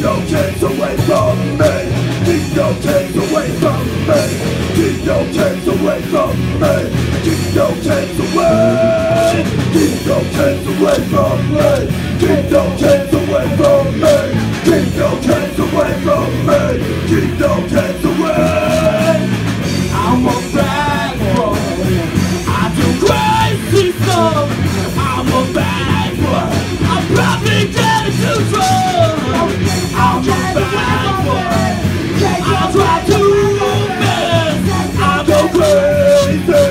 no chance away from me no chance away from me no chance away from me no chance away no chance away from me no chance away from me no chance away from me no chance away try to mess. I Go crazy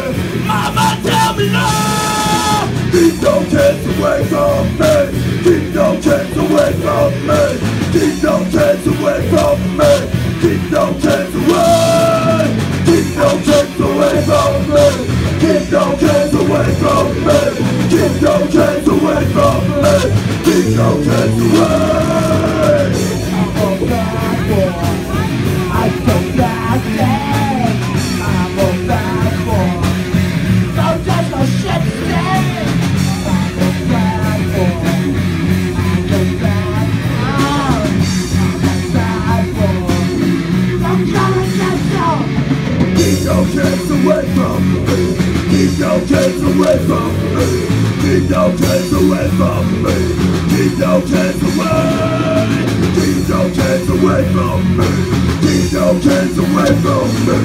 Mama tell me no. Keep no chance away from me Keep no chance away from me Keep no chance away from me Keep no chance away Keep no chance away from me Keep no chance away from me Keep no chance away from me Keep no chance away Keep no chance away from me Keep no chance away from me Keep no chance away from me Keep no chance away Keep no chance away from me Keep no chance away from me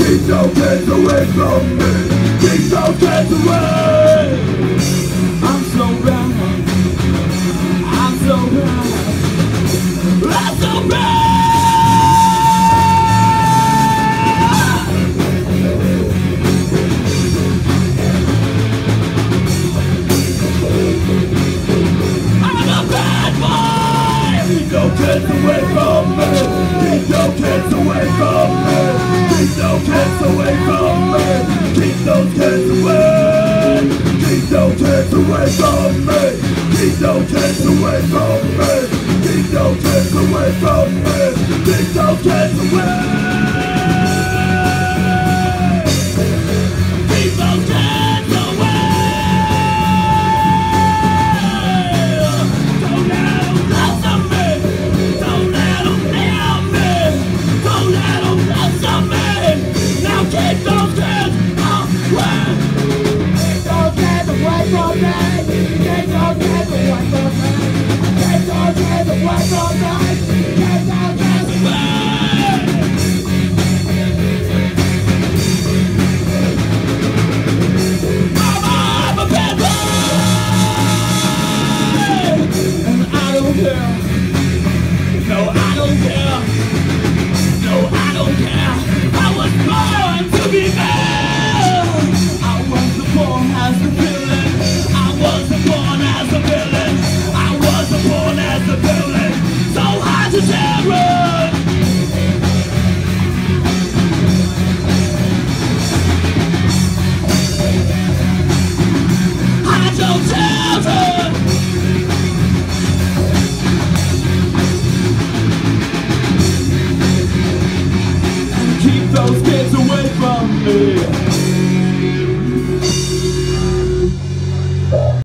Keep no chance away from me Keep no chance away I'm so bad. I'm so bad. I'm so bad. No away from me. Keep no chance away. Keep no chance away from me. Keep no chance away from me. Keep no chance away from me. Keep no chance away Yeah.